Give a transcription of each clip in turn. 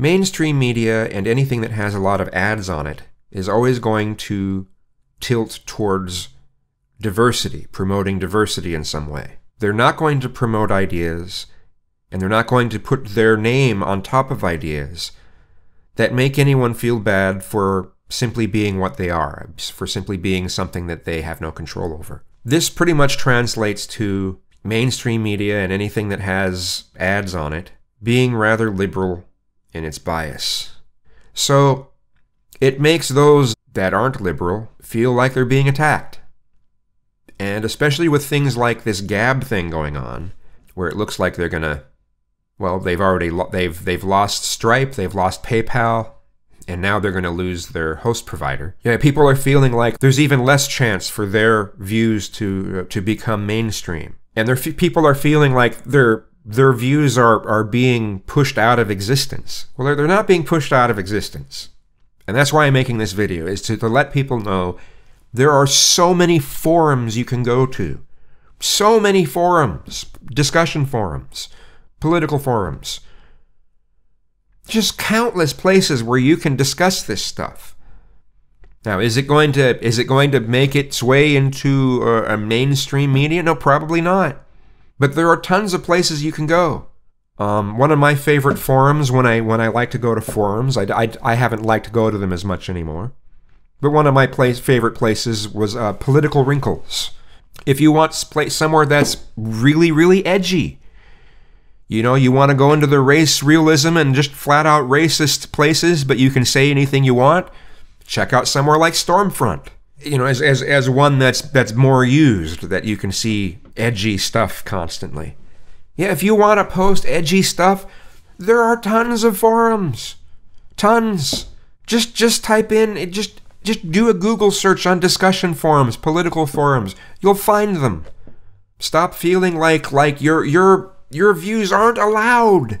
Mainstream media and anything that has a lot of ads on it is always going to tilt towards diversity, promoting diversity in some way. They're not going to promote ideas, and they're not going to put their name on top of ideas that make anyone feel bad for simply being what they are, for simply being something that they have no control over. This pretty much translates to mainstream media and anything that has ads on it being rather liberal in its bias. So it makes those that aren't liberal feel like they're being attacked. And especially with things like this Gab thing going on, where it looks like they're going to well, they've already they've they've lost Stripe, they've lost PayPal, and now they're going to lose their host provider. Yeah, people are feeling like there's even less chance for their views to to become mainstream, and there people are feeling like their their views are are being pushed out of existence. Well, they're, they're not being pushed out of existence, and that's why I'm making this video is to, to let people know there are so many forums you can go to, so many forums, discussion forums political forums. Just countless places where you can discuss this stuff. Now, is it going to is it going to make its way into a, a mainstream media? No, probably not. But there are tons of places you can go. Um, one of my favorite forums when I when I like to go to forums, I, I, I haven't liked to go to them as much anymore. But one of my place, favorite places was uh, Political Wrinkles. If you want place somewhere that's really really edgy, you know, you want to go into the race realism and just flat out racist places, but you can say anything you want. Check out somewhere like Stormfront. You know, as, as, as one that's that's more used, that you can see edgy stuff constantly. Yeah, if you want to post edgy stuff, there are tons of forums. Tons. Just just type in it just just do a Google search on discussion forums, political forums. You'll find them. Stop feeling like like you're you're your views aren't allowed.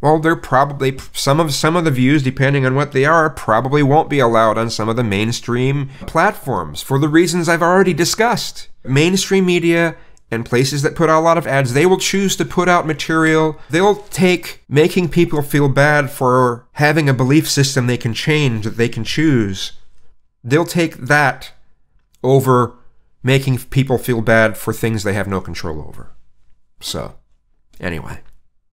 Well, they're probably some of some of the views, depending on what they are, probably won't be allowed on some of the mainstream platforms for the reasons I've already discussed. Mainstream media and places that put out a lot of ads, they will choose to put out material. They'll take making people feel bad for having a belief system they can change, that they can choose. They'll take that over making people feel bad for things they have no control over. So. Anyway.